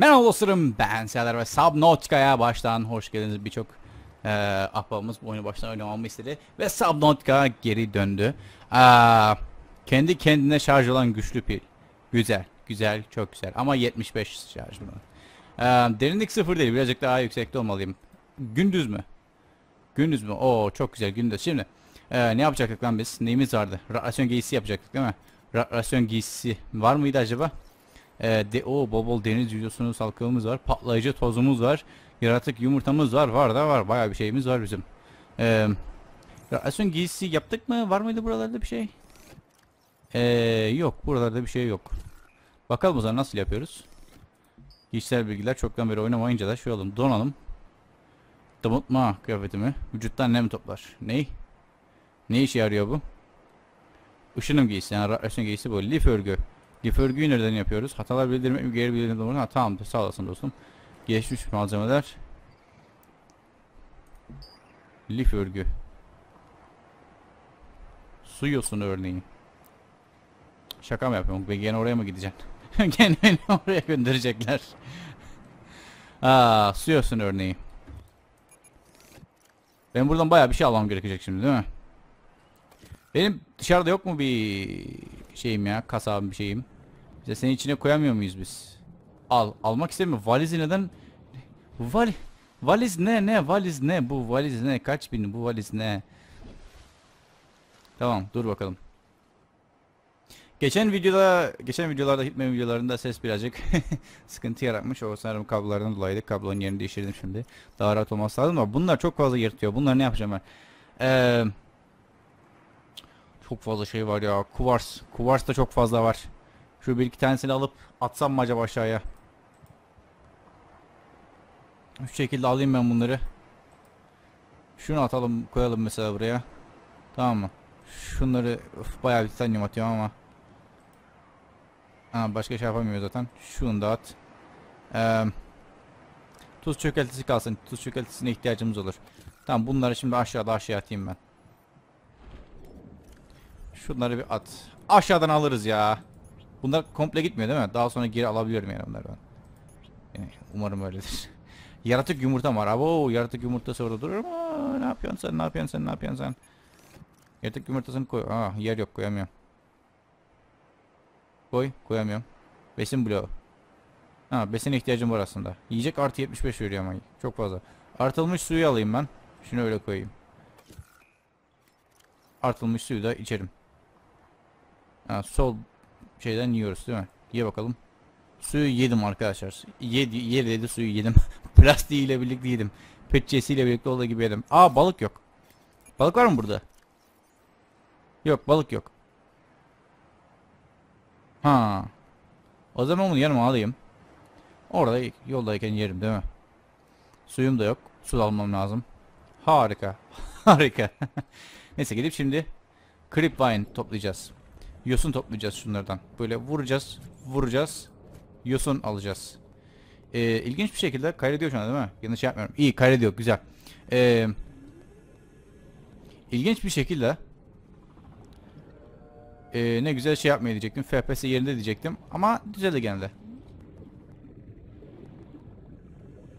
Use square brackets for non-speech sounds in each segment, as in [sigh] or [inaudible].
Merhaba dostlarım ben Serdar ve Subnautica'ya baştan hoş geldiniz birçok e, ahbabımız bu oyunu baştan oynamamı istedi ve Subnautica geri döndü. Aa, kendi kendine şarj olan güçlü pil. Güzel, güzel, çok güzel ama 75 şarj bunu. Ee, derinlik sıfır değil birazcık daha yüksekte olmalıyım. Gündüz mü? Gündüz mü? Oo çok güzel gündüz. Şimdi e, ne yapacaktık lan biz? Neyimiz vardı? Radyasyon giysisi yapacaktık değil mi? Radyasyon giysisi var mıydı acaba? E, de, o bol bol deniz yüzüsünün salkımız var. Patlayıcı tozumuz var. Yaratık yumurtamız var. Var da var. Bayağı bir şeyimiz var bizim. E, radyasyon giysisi yaptık mı? Var mıydı buralarda bir şey? E, yok. Buralarda bir şey yok. Bakalım o zaman nasıl yapıyoruz? Kişisel bilgiler çoktan beri oynamayınca da şey olalım. Donalım. Damıtma kıyafetimi. Vücuttan nem toplar. Ney? Ne işe yarıyor bu? Işınım giysisi yani radyasyon giysisi bu. Lif örgü. Lif örgüyü nereden yapıyoruz? Hatalar bildirmek mi? Geri bildirmek mi? Ha tamam sağ olasın dostum. Geçmiş malzemeler. Lif örgü. Su yosunu örneğin. Şaka mı yapıyorum? Ben gene oraya mı gideceksin? [laughs] gene beni oraya gönderecekler. Aa, su yosunu örneği. Ben buradan bayağı bir şey almam gerekecek şimdi değil mi? Benim dışarıda yok mu bir şeyim ya kasabım şeyim? Bize senin içine koyamıyor muyuz biz? Al. Almak istemiyorum. Valizi neden? Vali valiz ne ne valiz ne bu valiz ne kaç bin bu valiz ne? Tamam dur bakalım. Geçen videoda geçen videolarda Hitman videolarında ses birazcık [laughs] sıkıntı yaratmış. O sanırım kablolardan dolayıydı. Kablonun yerini değiştirdim şimdi. Daha rahat olması lazım ama bunlar çok fazla yırtıyor. Bunlar ne yapacağım ben? Eee çok fazla şey var ya. Kuvars. Kuvars da çok fazla var. Şu bir iki tanesini alıp atsam mı acaba aşağıya? Şu şekilde alayım ben bunları. Şunu atalım koyalım mesela buraya. Tamam mı? Şunları of, bayağı bir titanyum atıyorum ama. Ha, başka şey yapamıyor zaten. Şunu da at. Ee, tuz çökeltisi kalsın. Tuz çökeltisine ihtiyacımız olur. Tamam bunları şimdi aşağıda aşağı atayım ben. Şunları bir at. Aşağıdan alırız ya. Bunlar komple gitmiyor değil mi? Daha sonra geri alabiliyorum yani onları ben. Umarım öyledir. [laughs] yaratık yumurta var. Abo yaratık yumurtası orada durur mu? Ne yapıyorsun sen? Ne yapıyorsun sen? Ne yapıyorsun sen? Yaratık yumurtasını koy. Aa yer yok koyamıyorum. Koy. Koyamıyorum. Besin bloğu. Ha besine ihtiyacım var aslında. Yiyecek artı 75 veriyor ama. Çok fazla. Artılmış suyu alayım ben. Şunu öyle koyayım. Artılmış suyu da içerim. Ha, sol şeyden yiyoruz değil mi? Ye bakalım. Suyu yedim arkadaşlar. Yedi, yer dedi suyu yedim. [laughs] Plastiği ile birlikte yedim. Petçesiyle birlikte olduğu gibi yedim. Aa balık yok. Balık var mı burada? Yok balık yok. Ha. O zaman bunu yanıma alayım. Orada yoldayken yerim değil mi? Suyum da yok. Su almam lazım. Harika. [laughs] Harika. [laughs] Neyse gidip şimdi Creepvine toplayacağız. Yosun toplayacağız şunlardan. Böyle vuracağız, vuracağız. Yosun alacağız. Ee, ilginç bir şekilde kaydediyor şu an değil mi? Yanlış yapmıyorum. İyi kaydediyor, güzel. Ee, ilginç bir şekilde ee, ne güzel şey yapmaya diyecektim. FPS yerinde diyecektim. Ama düzeldi gene de.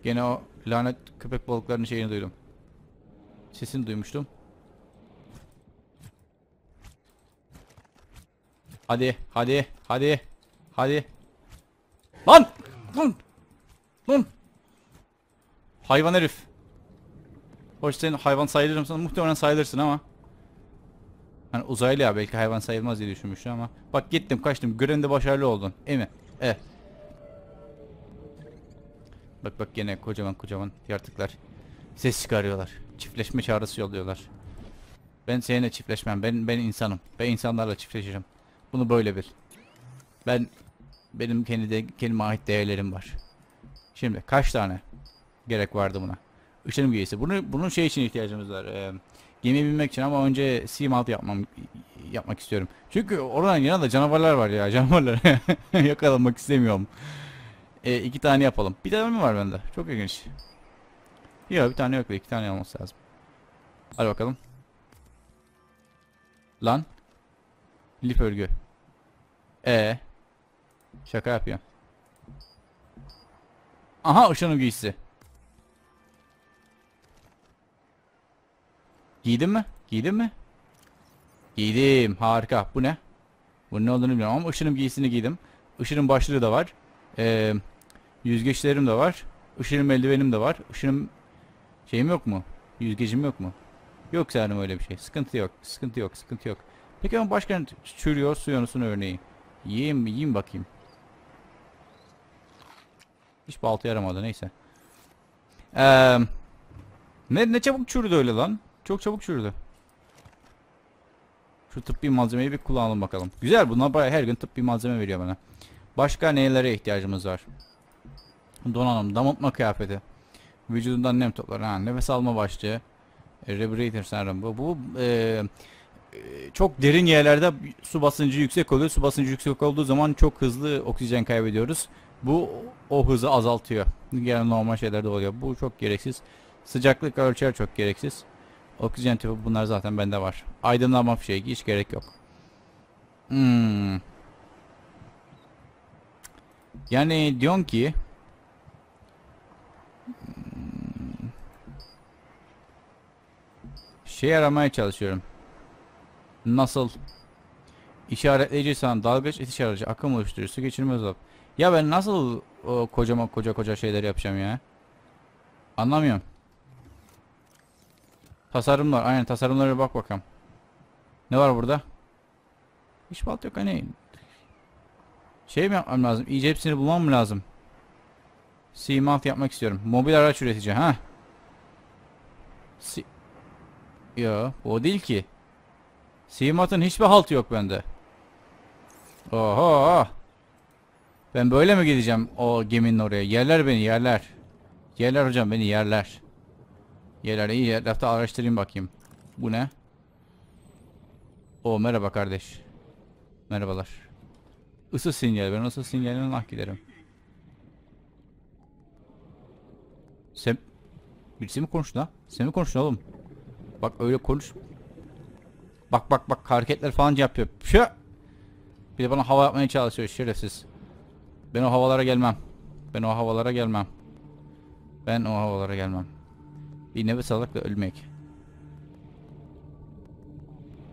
Gene o lanet köpek balıklarının şeyini duydum. Sesini duymuştum. Hadi, hadi, hadi, hadi. Lan! Lan! Lan! Hayvan herif. Hoş senin hayvan sayılır mısın? Muhtemelen sayılırsın ama. Hani uzaylı ya belki hayvan sayılmaz diye düşünmüştüm ama. Bak gittim kaçtım. Görevde başarılı oldun. Emi. E. Bak bak gene kocaman kocaman yaratıklar. Ses çıkarıyorlar. Çiftleşme çağrısı yolluyorlar. Ben seninle çiftleşmem. Ben ben insanım. Ben insanlarla çiftleşeceğim. Bunu böyle bil. Ben benim kendi de kendime ait değerlerim var. Şimdi kaç tane gerek vardı buna? Işınım giysi. Bunu bunun şey için ihtiyacımız var. Ee, gemi binmek için ama önce seamount yapmam yapmak istiyorum. Çünkü oradan yanında canavarlar var ya. [laughs] Canavarlar yakalamak istemiyorum. Ee, iki tane yapalım. Bir tane mi var bende? Çok ilginç. Yok bir tane yok. İki tane olması lazım. Hadi bakalım. Lan. Lif örgü. E. Şaka yapıyor. Aha ışınım giysisi. Giydin mi? Giydin mi? Giydim. Harika. Bu ne? Bu ne olduğunu bilmiyorum ama ışınım giysisini giydim. Işınım başlığı da var. Ee, yüzgeçlerim de var. Işınım eldivenim de var. Işınım şeyim yok mu? Yüzgecim yok mu? Yok sanırım öyle bir şey. Sıkıntı yok. Sıkıntı yok. Sıkıntı yok. Peki ama başka ne çürüyor su yonusun örneği. Yiyeyim yiyeyim bakayım. Hiç balta yaramadı neyse. Eee ne, ne çabuk çürüdü öyle lan. Çok çabuk çürüdü. Şu tıbbi malzemeyi bir kullanalım bakalım. Güzel bunlar bayağı her gün tıbbi malzeme veriyor bana. Başka nelere ihtiyacımız var? Donanım, damıtma kıyafeti. Vücudundan nem toplar. Ha, nefes alma başlığı. E, Rebreather sanırım bu. Bu e, çok derin yerlerde su basıncı yüksek oluyor. Su basıncı yüksek olduğu zaman çok hızlı oksijen kaybediyoruz. Bu o hızı azaltıyor. Yani normal şeylerde oluyor. Bu çok gereksiz. Sıcaklık ölçer çok gereksiz. Oksijen tüpü bunlar zaten bende var. Aydınlanma fişeği hiç gerek yok. Hmm. Yani diyorsun ki hmm, şey aramaya çalışıyorum. Nasıl işaretleyici san dalgıç itiş aracı akım oluşturuyor su geçirmez olup. Ya ben nasıl o kocaman koca koca şeyler yapacağım ya? Anlamıyorum. Tasarımlar. Aynen tasarımlara bak bakalım. Ne var burada? Hiç balt yok hani. Şey mi yapmam lazım? İyice hepsini bulmam mı lazım? Seamount yapmak istiyorum. Mobil araç üretici. Ha? Si Yo, o değil ki. Seamount'un hiçbir haltı yok bende. Oho. Ben böyle mi gideceğim o geminin oraya? Yerler beni yerler. Yerler hocam beni yerler. Yerler iyi etrafta araştırayım bakayım. Bu ne? O merhaba kardeş. Merhabalar. Isı sinyali. Ben ısı sinyaline nah giderim. Sen... Birisi mi konuştu lan? Sen mi konuştun oğlum? Bak öyle konuş. Bak bak bak hareketler falan yapıyor. Pşö! Bir de bana hava yapmaya çalışıyor şerefsiz. Ben o havalara gelmem. Ben o havalara gelmem. Ben o havalara gelmem. Bir nefes alarak da ölmek.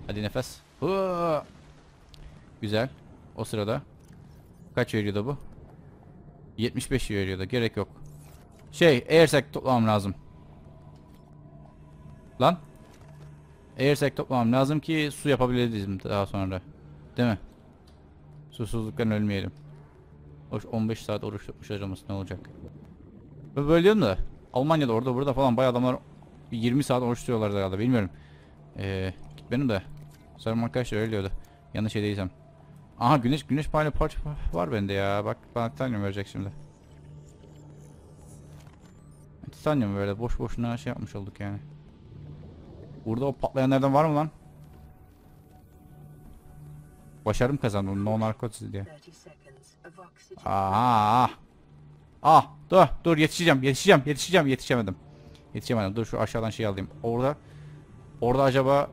Hadi nefes. Hıı. Güzel. O sırada kaç veriyordu bu? 75 veriyordu. Gerek yok. Şey, airsek toplamam lazım. Lan. Airsek toplamam lazım ki su yapabiliriz daha sonra. Değil mi? Susuzluktan ölmeyelim. Hoş 15 saat oruç tutmuş hocamız ne olacak? Böyle diyorum da Almanya'da orada burada falan bayağı adamlar 20 saat oruç tutuyorlar herhalde bilmiyorum. Ee, benim de sarım arkadaşlar öyle diyordu. Yanlış şey değilsem. Aha güneş güneş paneli parça var bende ya. Bak bana titanyum verecek şimdi. Titanyum böyle boş boşuna şey yapmış olduk yani. Burada o patlayanlardan var mı lan? Başarım kazandım. No narkotics diye. 30 seconds of oxygen. Aa. Ah, dur, dur yetişeceğim, yetişeceğim, yetişeceğim, yetişemedim. Yetişemedim. Dur şu aşağıdan şey alayım. Orada orada acaba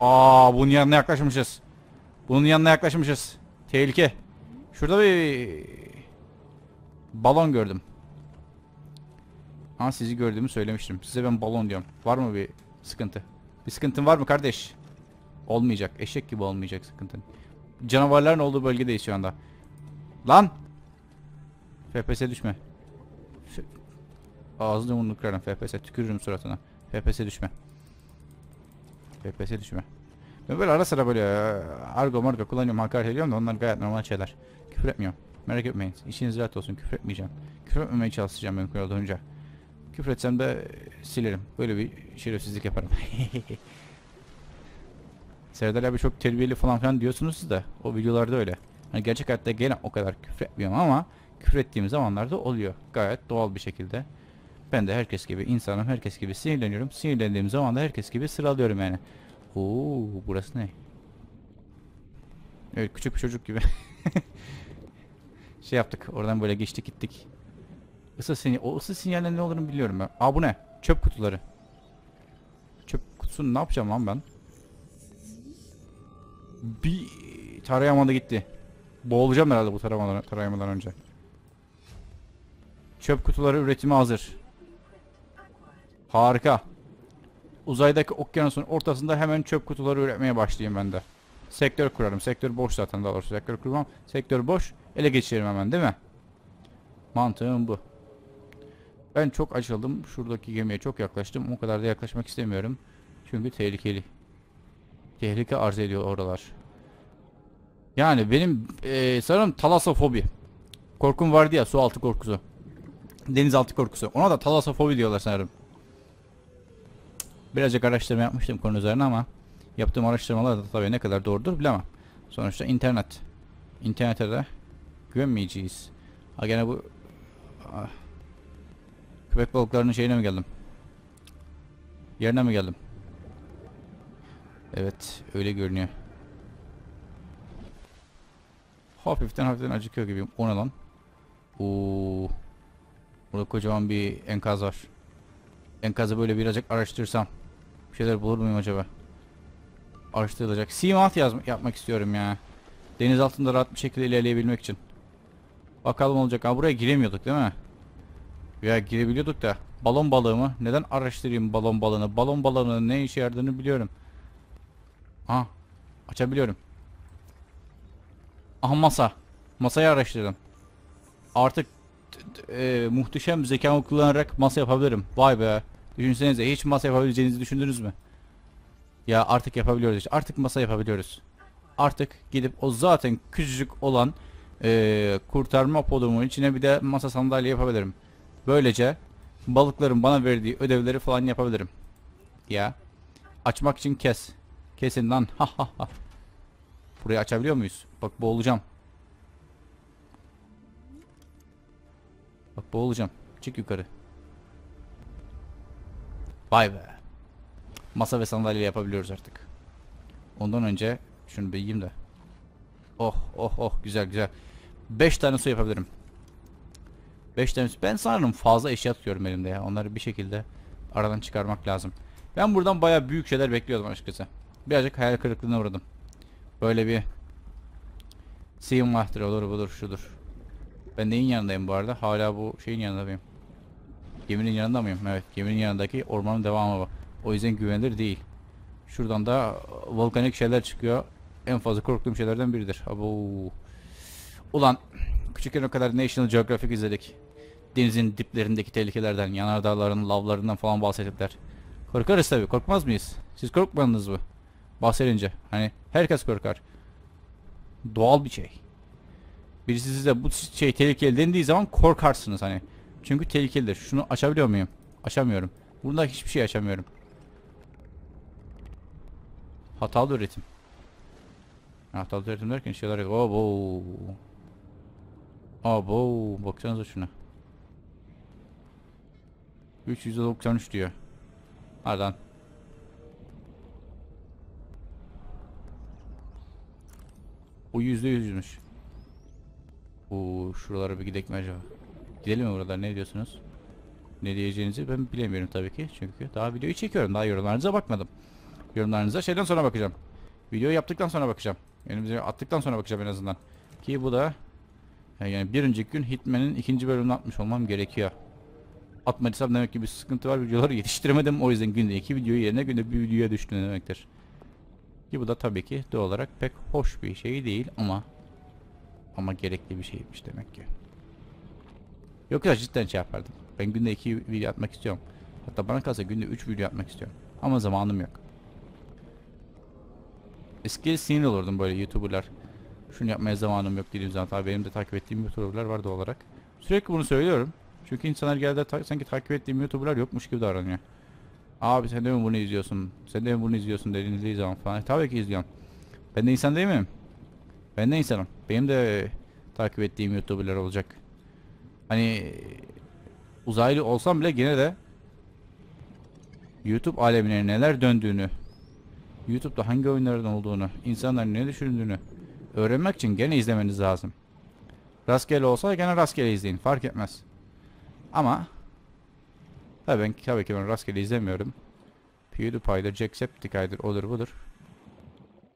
Aa, bunun yanına yaklaşmışız. Bunun yanına yaklaşmışız. Tehlike. Şurada bir balon gördüm. Ha sizi gördüğümü söylemiştim. Size ben balon diyorum. Var mı bir sıkıntı? Bir sıkıntın var mı kardeş? Olmayacak. Eşek gibi olmayacak sıkıntın. Canavarların olduğu bölgedeyiz şu anda. Lan! FPS düşme. F Ağzını burnunu kırarım. Tükürürüm suratına. FPS düşme. FPS düşme. Ben böyle ara sıra böyle e, argo margo kullanıyorum hakaret ediyorum da onlar gayet normal şeyler. Küfür etmiyorum. Merak etmeyin. İşiniz rahat olsun. Küfür etmeyeceğim. Küfür etmemeye çalışacağım ben kuralda önce. Küfür etsem de e, silerim. Böyle bir şerefsizlik yaparım. [laughs] Serdar abi çok terbiyeli falan filan diyorsunuz siz de. O videolarda öyle. Hani gerçek hayatta gene o kadar küfür etmiyorum ama küfür ettiğim zamanlarda oluyor. Gayet doğal bir şekilde. Ben de herkes gibi insanım. Herkes gibi sinirleniyorum. Sinirlendiğim zaman da herkes gibi sıralıyorum yani. Oo, burası ne? Evet küçük bir çocuk gibi. [laughs] şey yaptık. Oradan böyle geçtik gittik. Isı sinyal, o ısı sinyalinin ne olduğunu biliyorum ben. Aa bu ne? Çöp kutuları. Çöp kutusunu ne yapacağım lan ben? Bir tarayamada gitti. Boğulacağım herhalde bu taramadan, tarayamadan önce. Çöp kutuları üretimi hazır. Harika. Uzaydaki okyanusun ortasında hemen çöp kutuları üretmeye başlayayım ben de. Sektör kurarım. Sektör boş zaten daha doğrusu. Sektör kurmam. Sektör boş. Ele geçiririm hemen değil mi? Mantığım bu. Ben çok açıldım. Şuradaki gemiye çok yaklaştım. O kadar da yaklaşmak istemiyorum. Çünkü tehlikeli. Tehlike arz ediyor oralar. Yani benim eee sanırım talasofobi. Korkum vardı ya su altı korkusu. Denizaltı korkusu. Ona da talasofobi diyorlar sanırım. Birazcık araştırma yapmıştım konu üzerine ama yaptığım araştırmalar da tabii ne kadar doğrudur bilemem. Sonuçta internet. İnternete de güvenmeyeceğiz. Ha gene bu Ah. Köpek balıklarının şeyine mi geldim? Yerine mi geldim? Evet öyle görünüyor. Hafiften hafiften acıkıyor gibiyim. O ne lan? Oo. Burada kocaman bir enkaz var. Enkazı böyle birazcık araştırsam. Bir şeyler bulur muyum acaba? Araştırılacak. Seamount yazmak yapmak istiyorum ya. Deniz altında rahat bir şekilde ilerleyebilmek için. Bakalım olacak. Ha buraya giremiyorduk değil mi? Ya girebiliyorduk da. Balon balığı mı? Neden araştırayım balon balığını? Balon balığının ne işe yaradığını biliyorum. Ha. Açabiliyorum. Aha masa. Masayı araştırdım. Artık e, muhteşem zekamı kullanarak masa yapabilirim. Vay be. Düşünsenize hiç masa yapabileceğinizi düşündünüz mü? Ya artık yapabiliyoruz işte. Artık masa yapabiliyoruz. Artık gidip o zaten küçücük olan e, kurtarma podumun içine bir de masa sandalye yapabilirim. Böylece balıkların bana verdiği ödevleri falan yapabilirim. Ya. Açmak için kes. Kesin lan. Ha ha ha. Burayı açabiliyor muyuz? Bak boğulacağım. Bak boğulacağım. Çık yukarı. Vay be. Masa ve sandalye yapabiliyoruz artık. Ondan önce şunu bir yiyeyim de. Oh oh oh güzel güzel. 5 tane su yapabilirim. 5 tane su. Ben sanırım fazla eşya tutuyorum elimde ya. Onları bir şekilde aradan çıkarmak lazım. Ben buradan baya büyük şeyler bekliyordum açıkçası. Birazcık hayal kırıklığına uğradım. Böyle bir Siyum Mahtir olur budur şudur. Ben neyin yanındayım bu arada? Hala bu şeyin yanında mıyım? Geminin yanında mıyım? Evet geminin yanındaki ormanın devamı bu. O yüzden güvenilir değil. Şuradan da volkanik şeyler çıkıyor. En fazla korktuğum şeylerden biridir. Abo. Ulan küçükken o kadar National Geographic izledik. Denizin diplerindeki tehlikelerden, yanardağların, lavlarından falan bahsettiler. Korkarız tabi. Korkmaz mıyız? Siz korkmadınız mı? Bahsedince. Hani herkes korkar. Doğal bir şey. Birisi size bu şey tehlikeli dendiği zaman korkarsınız hani. Çünkü tehlikelidir. Şunu açabiliyor muyum? Açamıyorum. Bunda hiçbir şey açamıyorum. Hatalı üretim. Hatalı üretim derken şeyler yok. Abo. Abo. Baksanıza şuna. 393 diyor. Ardından. O yüzde yüzmüş. Oo, şuralara bir gidelim acaba? Gidelim mi buralar ne diyorsunuz? Ne diyeceğinizi ben bilemiyorum tabii ki. Çünkü daha videoyu çekiyorum. Daha yorumlarınıza bakmadım. Yorumlarınıza şeyden sonra bakacağım. Video yaptıktan sonra bakacağım. Önümüze attıktan sonra bakacağım en azından. Ki bu da yani bir önceki gün Hitman'in ikinci bölümünü atmış olmam gerekiyor. Atmadıysam demek ki bir sıkıntı var. Videoları yetiştiremedim. O yüzden günde iki videoyu yerine günde bir videoya düştü demektir. Ki bu da tabii ki doğal olarak pek hoş bir şey değil ama ama gerekli bir şeymiş demek ki. Yoksa cidden şey yapardım. Ben günde iki video atmak istiyorum. Hatta bana kalsa günde üç video atmak istiyorum. Ama zamanım yok. Eski sinir olurdum böyle youtuberlar. Şunu yapmaya zamanım yok dediğim zaman. Tabii benim de takip ettiğim youtuberlar var doğal olarak. Sürekli bunu söylüyorum. Çünkü insanlar geldi ta- sanki takip ettiğim youtuberlar yokmuş gibi davranıyor. Abi sen de mi bunu izliyorsun? Sen de mi bunu izliyorsun dediğiniz zaman falan. E, tabii ki izliyorum. Ben de insan değil miyim? Ben de insanım. Benim de takip ettiğim youtuberlar olacak. Hani uzaylı olsam bile gene de YouTube alemine neler döndüğünü, YouTube'da hangi oyunlardan olduğunu, insanların ne düşündüğünü öğrenmek için gene izlemeniz lazım. Rastgele olsa gene rastgele izleyin. Fark etmez. Ama tabii ben tabii ki ben rastgele izlemiyorum. PewDiePie'dir, Jacksepticeye'dir, odur budur.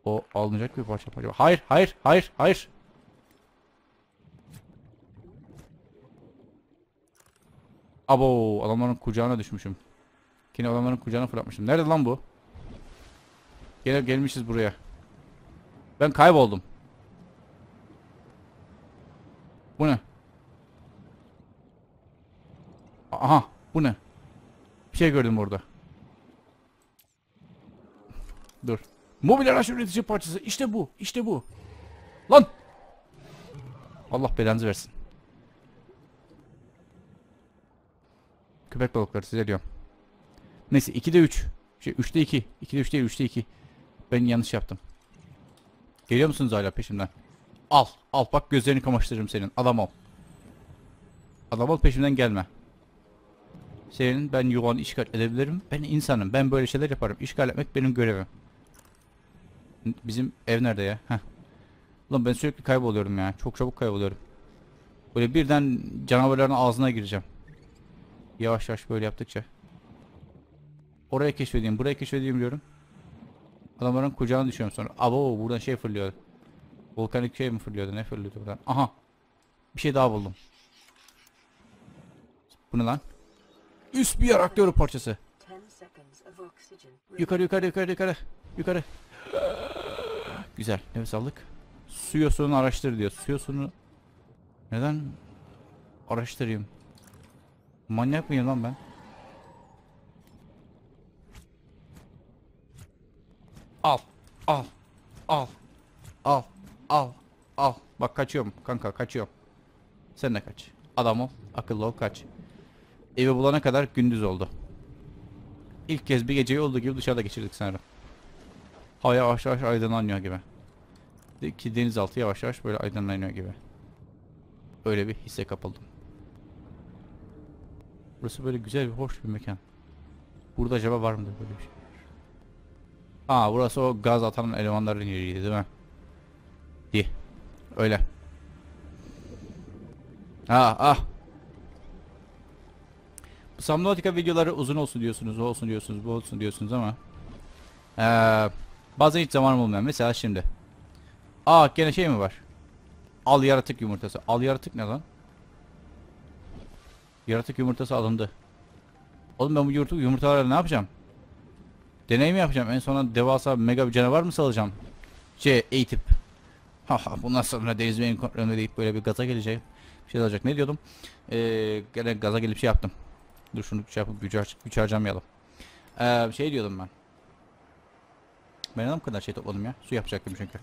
O alınacak bir parça acaba. Hayır, hayır, hayır, hayır. Abo adamların kucağına düşmüşüm. Yine adamların kucağına fırlatmışım. Nerede lan bu? Gene gelmişiz buraya. Ben kayboldum. Bu ne? Aha bu ne? Bir şey gördüm orada. Dur. Mobil araç üretici parçası. İşte bu. İşte bu. Lan! Allah belanızı versin. Köpek balıkları size diyorum. Neyse 2'de 3. Şey 3'te 2. 2'de 3 değil 3'te 2. Ben yanlış yaptım. Geliyor musunuz hala peşimden? Al. Al bak gözlerini kamaştırırım senin. Adam ol. Adam ol peşimden gelme. Senin ben yuvanı işgal edebilirim. Ben insanım. Ben böyle şeyler yaparım. İşgal etmek benim görevim. Bizim ev nerede ya? Heh. Ulan ben sürekli kayboluyorum ya. Çok çabuk kayboluyorum. Böyle birden canavarların ağzına gireceğim. Yavaş yavaş böyle yaptıkça. Oraya keşfedeyim, buraya keşfedeyim diyorum. Adamların kucağına düşüyorum sonra. Abo buradan şey fırlıyor. Volkanik şey mi fırlıyordu? Ne fırlıyordu buradan? Aha. Bir şey daha buldum. Bu ne lan? Üst bir aktörü parçası. 10 seconds of oxygen. Yukarı yukarı yukarı yukarı. Yukarı. Güzel. Nefes aldık. Su yosununu araştır diyor. Su yosunu neden araştırayım? Manyak mıyım lan ben? Al. Al. Al. Al. Al. Al. Bak kaçıyorum kanka kaçıyorum. Sen de kaç. Adam ol. Akıllı ol kaç. Evi bulana kadar gündüz oldu. İlk kez bir geceyi olduğu gibi dışarıda geçirdik sanırım. Hava yavaş yavaş aydınlanıyor gibi. Ki denizaltı yavaş yavaş böyle aydınlanıyor gibi. Öyle bir hisse kapıldım. Burası böyle güzel bir hoş bir mekan. Burada acaba var mıdır böyle bir şey? Aa burası o gaz atan elemanların yeriydi değil mi? İyi. Öyle. Ah ah. Subnautica videoları uzun olsun diyorsunuz, o olsun diyorsunuz, bu olsun diyorsunuz ama eee bazen hiç zamanım olmuyor. Mesela şimdi. Aa gene şey mi var? Al yaratık yumurtası. Al yaratık ne lan? Yaratık yumurtası alındı. Oğlum ben bu yumurta yumurtalarla ne yapacağım? Deney mi yapacağım? En sona devasa mega bir canavar mı salacağım? Şey eğitip. Ha ha bundan sonra deniz benim kontrolümde deyip böyle bir gaza gelecek. Bir şey olacak. Ne diyordum? Ee, gene gaza gelip şey yaptım. Dur şunu şey yapıp güç, har- güç harcamayalım. Ee, şey diyordum ben. Ben bu kadar şey topladım ya? Su yapacaktım çünkü.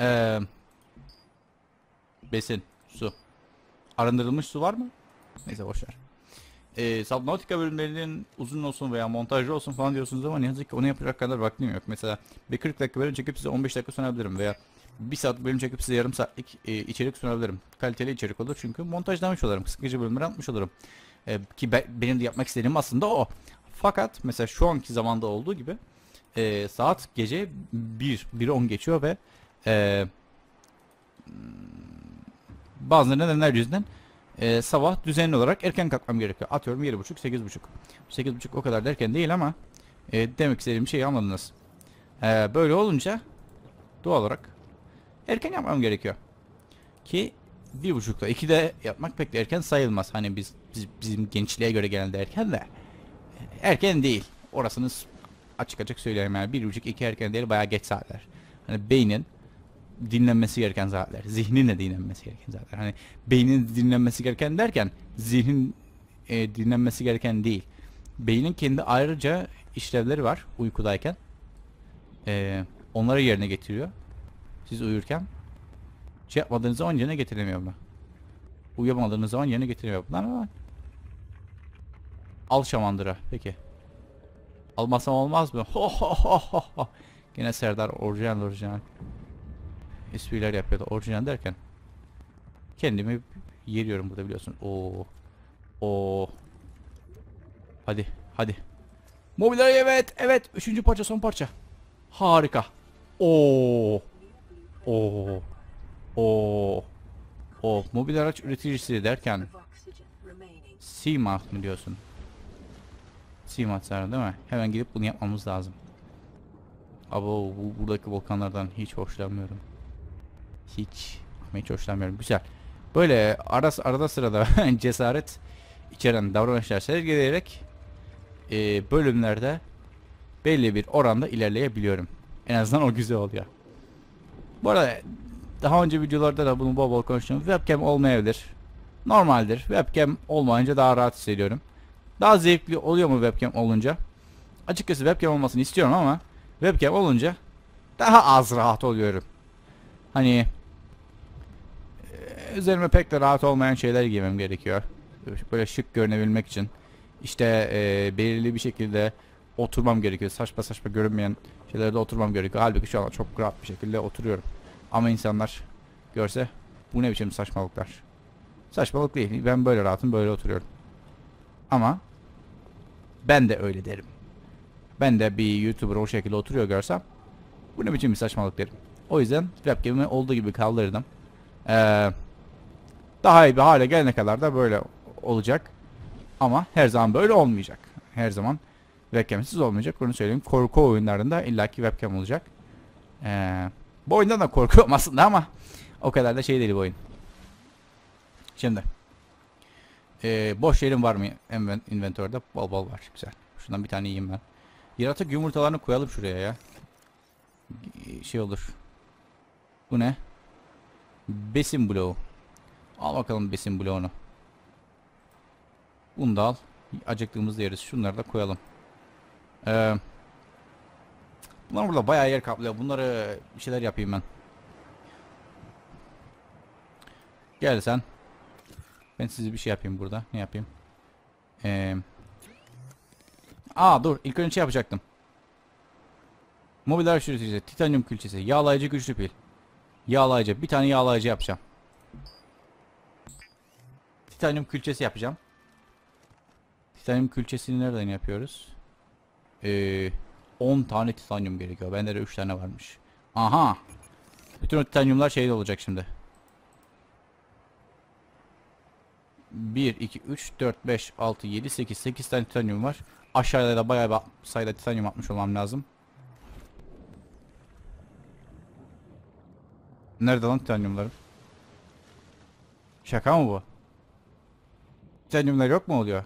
Ee, besin, su. Arındırılmış su var mı? Neyse boşver. Ee, Subnautica bölümlerinin uzun olsun veya montajlı olsun falan diyorsunuz ama ne yazık ki onu yapacak kadar vaktim yok. Mesela bir 40 dakika bölüm çekip size 15 dakika sunabilirim veya bir saat bölüm çekip size yarım saatlik e, içerik sunabilirim. Kaliteli içerik olur çünkü montajlamış olurum. Sıkıcı bölümleri atmış olurum. E, ki be- benim de yapmak istediğim aslında o. Fakat mesela şu anki zamanda olduğu gibi e, saat gece 1, 1 10 geçiyor ve e, hmm, bazı nedenler yüzünden e, sabah düzenli olarak erken kalkmam gerekiyor. Atıyorum 7.30 8.30. 8.30 o kadar derken değil ama e, demek istediğim şeyi anladınız. E, böyle olunca doğal olarak erken yapmam gerekiyor. Ki bir buçukta ikide yapmak pek de erken sayılmaz. Hani biz, biz bizim gençliğe göre genelde erken de erken değil. Orasını açık açık söyleyeyim yani bir buçuk iki erken değil bayağı geç saatler. Hani beynin dinlenmesi gereken saatler. Zihnin de dinlenmesi gereken saatler. Hani beynin dinlenmesi gereken derken zihnin e, dinlenmesi gereken değil. Beynin kendi ayrıca işlevleri var uykudayken. E, onları yerine getiriyor. Siz uyurken şey yapmadığınız zaman yerine getiremiyor bunu. Uyamadığınız zaman yerine getiremiyor. Bunlar ama Al şamandıra. Peki. Almasam olmaz mı? Ho ho ho ho ho. Gene Serdar orijinal orijinal. Espriler yapıyordu. Orijinal derken. Kendimi yeriyorum burada biliyorsun. Oo. Oo. Hadi. Hadi. Mobilya evet. Evet. Üçüncü parça son parça. Harika. Oo. Oo. Oo. O mobil araç üreticisi derken. Seamat mı diyorsun? Seamat sanırım değil mi? Hemen gidip bunu yapmamız lazım. Abo bu, buradaki volkanlardan hiç hoşlanmıyorum. Hiç. Hiç hoşlanmıyorum. Güzel. Böyle ara, arada sırada [laughs] cesaret içeren davranışlar sergileyerek e, bölümlerde belli bir oranda ilerleyebiliyorum. En azından o güzel oluyor. Bu arada daha önce videolarda da bunu bol bol konuştum. Webcam olmayabilir. Normaldir. Webcam olmayınca daha rahat hissediyorum. Daha zevkli oluyor mu webcam olunca? Açıkçası webcam olmasını istiyorum ama webcam olunca daha az rahat oluyorum. Hani e, üzerime pek de rahat olmayan şeyler giymem gerekiyor. Böyle şık görünebilmek için. İşte e, belirli bir şekilde oturmam gerekiyor. Saçma saçma görünmeyen şeylerde oturmam gerekiyor. Halbuki şu an çok rahat bir şekilde oturuyorum. Ama insanlar görse bu ne biçim saçmalıklar. Saçmalık değil. Ben böyle rahatım böyle oturuyorum. Ama ben de öyle derim. Ben de bir YouTuber o şekilde oturuyor görsem bu ne biçim bir saçmalık derim. O yüzden webcam'i olduğu gibi kaldırdım. Ee, daha iyi bir hale gelene kadar da böyle olacak. Ama her zaman böyle olmayacak. Her zaman webcamsiz olmayacak. Onu söyleyeyim. Korku oyunlarında illaki webcam olacak. Ee, bu oyundan da korkuyorum aslında ama o kadar da şey değil bu oyun. Şimdi. Ee, boş yerim var mı inven inventörde? Bol bol var. Güzel. Şundan bir tane yiyeyim ben. Yaratık yumurtalarını koyalım şuraya ya. Şey olur. Bu ne? Besin bloğu. Al bakalım besin bloğunu. Bunu da al. Acıktığımızda yeriz. Şunları da koyalım. Ee, bunlar burada bayağı yer kaplıyor. Bunları bir şeyler yapayım ben. Gel sen. Ben size bir şey yapayım burada. Ne yapayım? Ee, aa dur. İlk önce şey yapacaktım. Mobil üreticisi. Titanyum külçesi. Yağlayıcı güçlü pil. Yağlayıcı. Bir tane yağlayıcı yapacağım. Titanyum külçesi yapacağım. Titanyum külçesini nereden yapıyoruz? Ee, 10 tane titanyum gerekiyor. Bende de 3 tane varmış. Aha. Bütün o titanyumlar şeyde olacak şimdi. 1, 2, 3, 4, 5, 6, 7, 8. 8 tane titanyum var. Aşağıda da bayağı bir sayıda titanyum atmış olmam lazım. Nerede lan titanyumlarım? Şaka mı bu? Titanyumlar yok mu oluyor?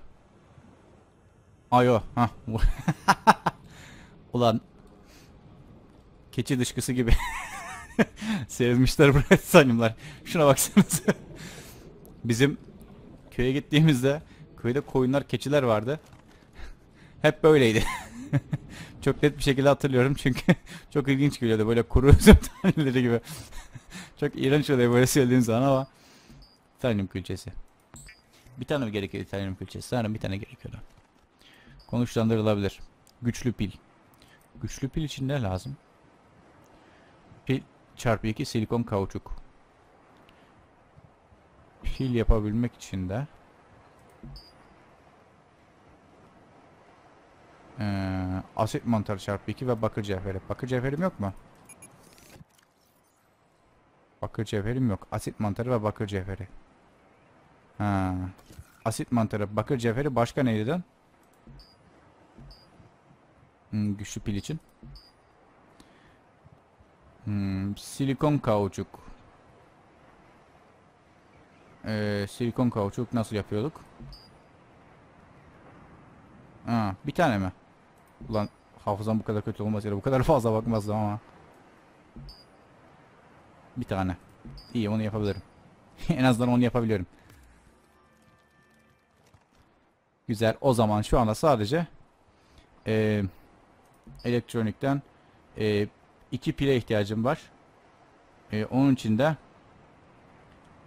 Ayo. Ha. [laughs] Ulan. Keçi dışkısı gibi. [laughs] Sevmişler buraya titanyumlar. Şuna baksanıza. Bizim köye gittiğimizde köyde koyunlar, keçiler vardı. Hep böyleydi. [laughs] çok net bir şekilde hatırlıyorum çünkü [laughs] çok ilginç geliyordu böyle kuru üzüm taneleri gibi. çok iğrenç oluyor böyle söylediğim zaman ama titanyum külçesi. Bir tane mi gerekiyor titanyum külçesi? Sanırım bir tane gerekiyordu. Konuşlandırılabilir. Güçlü pil. Güçlü pil için ne lazım? Pil çarpı 2 silikon kauçuk. Pil yapabilmek için de ee, asit mantarı çarpı 2 ve bakır cevheri. Bakır cevherim yok mu? Bakır cevherim yok. Asit mantarı ve bakır cevheri. Ha. Asit mantarı, bakır cevheri başka neydi? Hmm, güçlü pil için. Hmm, silikon kauçuk. Ee, silikon kauçuk nasıl yapıyorduk? Ha, bir tane mi? Ulan hafızam bu kadar kötü olmasaydı bu kadar fazla bakmazdım ama. Bir tane. İyi onu yapabilirim. [laughs] en azından onu yapabiliyorum. Güzel. O zaman şu anda sadece e, elektronikten e, iki pile ihtiyacım var. E, onun için de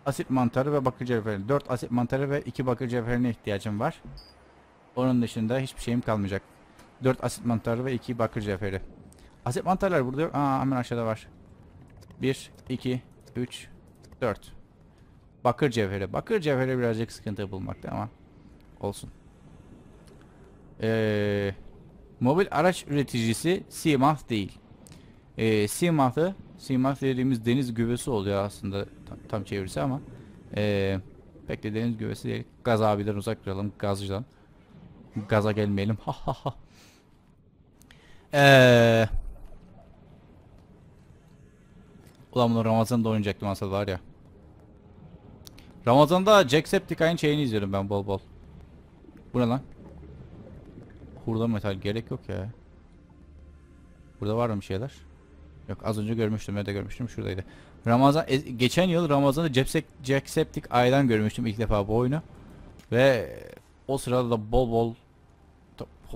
asit mantarı ve bakır cevheri. 4 asit mantarı ve 2 bakır cevherine ihtiyacım var. Onun dışında hiçbir şeyim kalmayacak. 4 asit mantarı ve 2 bakır cevheri. Asit mantarlar burada yok. Aa hemen aşağıda var. 1, 2, 3, 4. Bakır cevheri. Bakır cevheri birazcık sıkıntı bulmakta ama olsun. Ee, mobil araç üreticisi Seamath değil. Ee, Seamath'ı Seamath dediğimiz deniz güvesi oluyor aslında tam, tam çevirisi ama ee, pek de deniz güvesi değil. Gaz abiden uzak duralım. Gazcıdan. Gaza gelmeyelim. Ha ha ha. Eee Ulan bunu Ramazan'da oynayacaktım aslında var ya. Ramazan'da Jacksepticeye'nin şeyini izliyorum ben bol bol. Bu ne lan? Hurda metal gerek yok ya. Burada var mı şeyler? Yok az önce görmüştüm nerede görmüştüm şuradaydı. Ramazan e, geçen yıl Ramazan'da Jacksep- Jackseptic Ay'dan görmüştüm ilk defa bu oyunu. Ve o sırada da bol bol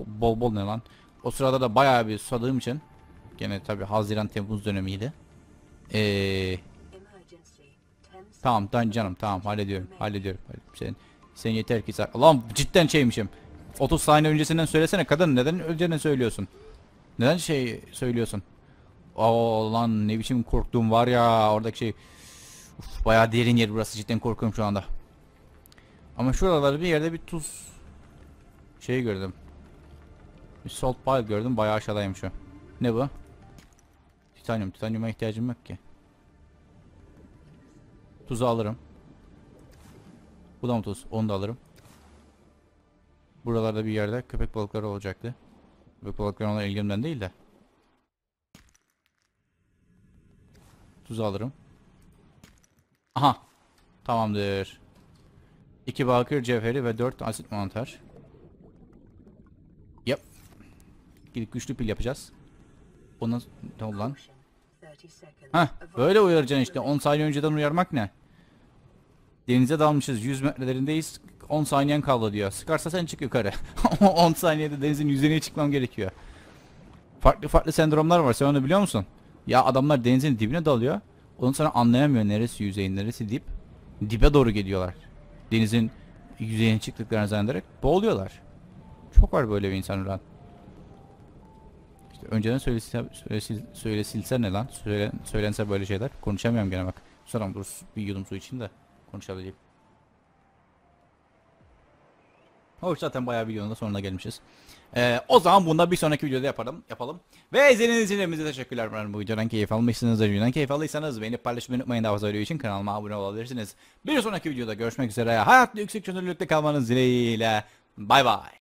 bol bol ne lan? O sırada da bayağı bir susadığım için gene tabi Haziran Temmuz dönemiydi. Ee. Ten tamam tamam canım tamam hallediyorum hallediyorum. Sen sen yeter ki sen Allah'ım cidden şeymişim. 30 saniye öncesinden söylesene kadın neden önceden söylüyorsun? Neden şey söylüyorsun? Aa lan ne biçim korktuğum var ya oradaki şey. Uf, bayağı derin yer burası cidden korkuyorum şu anda. Ama şuralarda bir yerde bir tuz şey gördüm. Bir salt pile gördüm bayağı aşağıdayım şu. Ne bu? Titanyum. Titanyuma ihtiyacım yok ki. Tuzu alırım. Bu da mı tuz? Onu da alırım. Buralarda bir yerde köpek balıkları olacaktı. Köpek balıkları ona ilgimden değil de. Tuzu alırım. Aha. Tamamdır. 2 bakır cevheri ve 4 asit mantar. Yap. Gidip güçlü pil yapacağız. Ondan tamam lan. Caution. 30 seconds. Hah böyle uyaracaksın işte 10 saniye önceden uyarmak ne? Denize dalmışız 100 metrelerindeyiz 10 saniyen kaldı diyor. Sıkarsa sen çık yukarı. [laughs] 10 saniyede denizin yüzeyine çıkmam gerekiyor. Farklı farklı sendromlar var sen onu biliyor musun? Ya adamlar denizin dibine dalıyor. Ondan sonra anlayamıyor neresi yüzey neresi dip. Dibe doğru geliyorlar. Denizin yüzeyine çıktıklarını zannederek boğuluyorlar. Çok var böyle bir insan lan. İşte önceden söylesilse, söylesil, söylesilse ne lan? Söyle, söylense böyle şeyler. Konuşamıyorum gene bak. Sonra dur bir yudum su içeyim de konuşabileyim. Hoş zaten bayağı videonun da sonuna gelmişiz. Ee, o zaman bunda bir sonraki videoda yapalım. yapalım. Ve izlediğiniz için hepinize teşekkürler. Umarım bu videodan keyif almışsınızdır. Videodan keyif aldıysanız beğenip paylaşmayı unutmayın. Daha fazla video için kanalıma abone olabilirsiniz. Bir sonraki videoda görüşmek üzere. Hayatta yüksek çözünürlükte kalmanız dileğiyle. Bay bay.